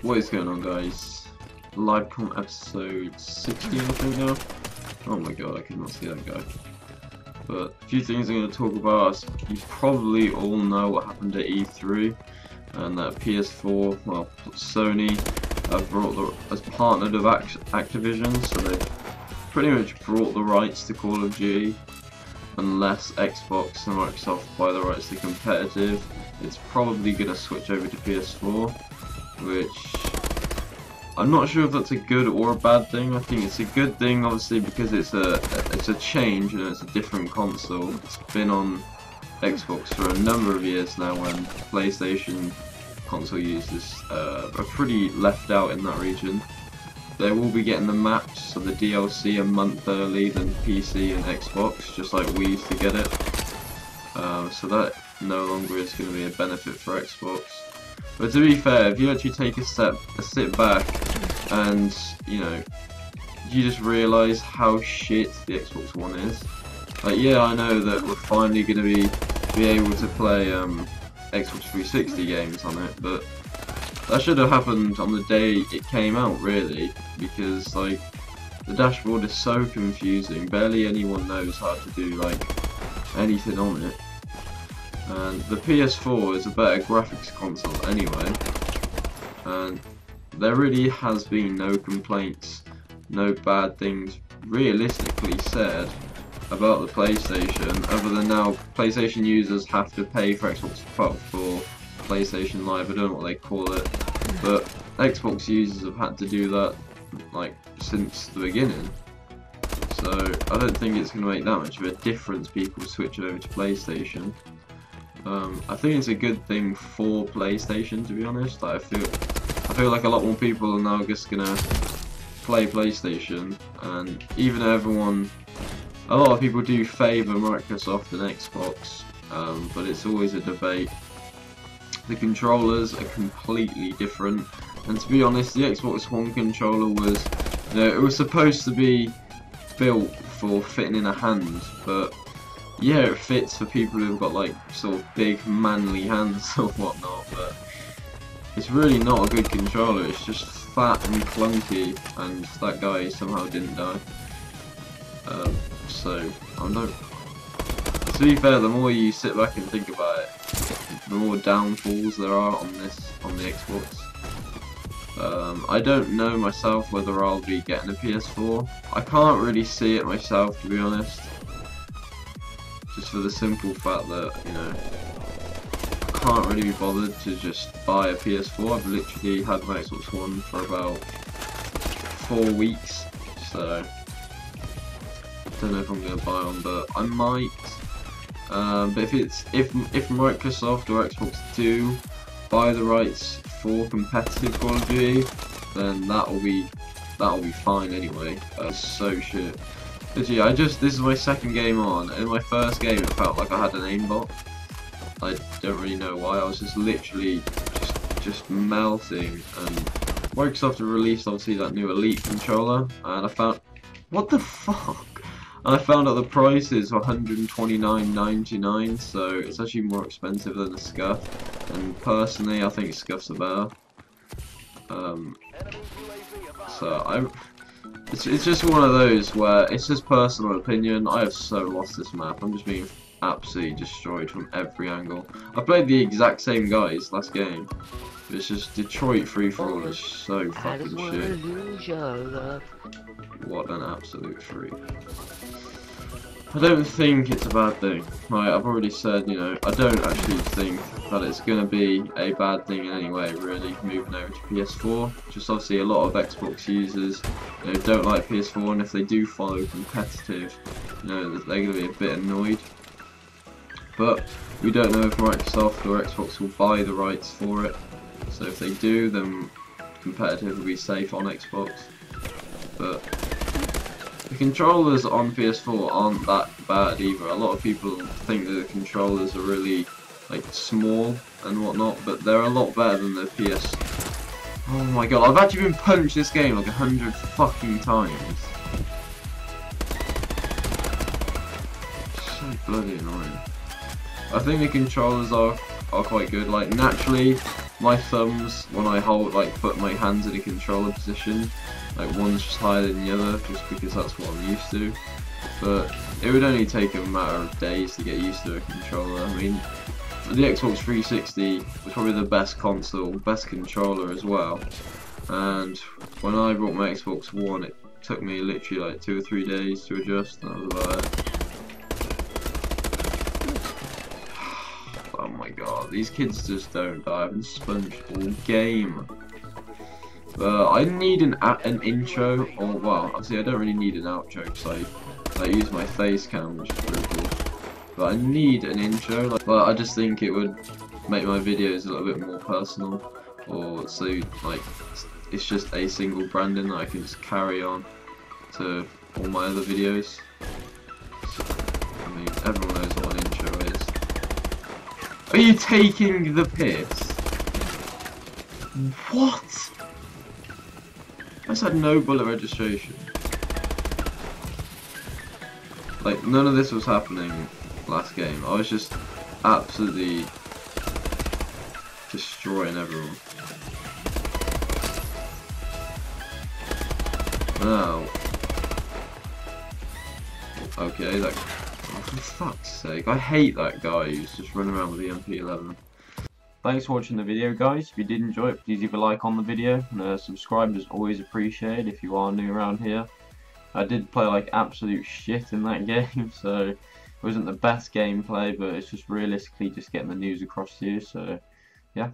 What is going on guys? Live Com episode 16 I think now. Oh my god, I cannot see that guy. But a few things I'm going to talk about. You probably all know what happened at E3 and that PS4, well, Sony have brought the, has partnered with Activision, so they pretty much brought the rights to Call of Duty. Unless Xbox and Microsoft buy the rights to competitive, it's probably going to switch over to PS4, which I'm not sure if that's a good or a bad thing. I think it's a good thing, obviously, because it's a it's a change and it's a different console. It's been on Xbox for a number of years now, when PlayStation console users uh, are pretty left out in that region. They will be getting the maps, so the DLC a month early than PC and Xbox, just like we used to get it. Um, so that no longer is going to be a benefit for Xbox. But to be fair, if you actually take a step, a sit back, and you know, you just realise how shit the Xbox One is. Like, yeah, I know that we're finally going to be be able to play um, Xbox 360 games on it, but that should have happened on the day it came out, really, because like the dashboard is so confusing. Barely anyone knows how to do like anything on it. And the PS4 is a better graphics console anyway. And there really has been no complaints, no bad things realistically said about the PlayStation, other than now PlayStation users have to pay for Xbox for PlayStation Live, I don't know what they call it, but Xbox users have had to do that like since the beginning. So I don't think it's going to make that much of a difference people switching over to PlayStation. Um, I think it's a good thing for PlayStation to be honest. Like, I feel I feel like a lot more people are now just gonna play PlayStation, and even everyone, a lot of people do favour Microsoft and Xbox, um, but it's always a debate. The controllers are completely different, and to be honest, the Xbox One controller was, you know, it was supposed to be built for fitting in a hand, but yeah, it fits for people who've got like sort of big manly hands or whatnot, but it's really not a good controller, it's just fat and clunky, and that guy somehow didn't die. Um, so, I don't... To be fair, the more you sit back and think about it, the more downfalls there are on this, on the Xbox. Um, I don't know myself whether I'll be getting a PS4. I can't really see it myself, to be honest. Just for the simple fact that, you know, I can't really be bothered to just buy a PS4. I've literally had my Xbox One for about four weeks, so don't know if I'm going to buy one, but I might. Um, but if it's if if Microsoft or Xbox do buy the rights for competitive Call of Duty, then that will be that will be fine anyway. So shit. Literally, I just, this is my second game on. In my first game, it felt like I had an aimbot. I don't really know why. I was just literally just, just melting. And Microsoft released, obviously, that new Elite controller. And I found, what the fuck? And I found out the price is 129.99, so it's actually more expensive than the Scuff. And personally, I think Scuff's a better. Um, so I it's, it's just one of those where it's just personal opinion. I have so lost this map. I'm just being absolutely destroyed from every angle. I played the exact same guys last game. It's just Detroit free for all is so fucking shit. What an absolute freak. I don't think it's a bad thing. I've already said, you know, I don't actually think that it's going to be a bad thing in any way, really, moving over to PS4. Just obviously a lot of Xbox users, you know, don't like PS4, and if they do follow competitive, you know, they're going to be a bit annoyed. But we don't know if Microsoft or Xbox will buy the rights for it. So if they do, then competitive will be safe on Xbox. But the controllers on PS4 aren't that bad either. A lot of people think that the controllers are really like small and whatnot, but they're a lot better than the PS. Oh my god, I've actually been punched this game like a hundred fucking times. So bloody annoying. I think the controllers are are quite good. Like naturally, my thumbs when I hold like put my hands in a controller position, like one's just higher than the other, just because that's what I'm used to. But it would only take a matter of days to get used to a controller. I mean, the Xbox 360 was probably the best console, best controller as well. And when I bought my Xbox One, it took me literally like two or three days to adjust, that was about it. Oh my god, these kids just don't die. I've been sponged all game. Uh, I need an an intro, or well, obviously I don't really need an outro because I, I use my face cam, which is pretty cool. But I need an intro, like, but I just think it would make my videos a little bit more personal, or so like it's just a single branding that I can just carry on to all my other videos. So, I mean, everyone knows what an intro is. Are you taking the piss? What? I just had no bullet registration. Like, none of this was happening last game. I was just absolutely destroying everyone. Now. Okay, that. Oh, for fuck's sake. I hate that guy who's just running around with the MP11. Thanks for watching the video, guys. If you did enjoy it, please leave a like on the video. And uh, subscribe is always appreciated if you are new around here. I did play like absolute shit in that game, so it wasn't the best gameplay, but it's just realistically just getting the news across to you. So, yeah.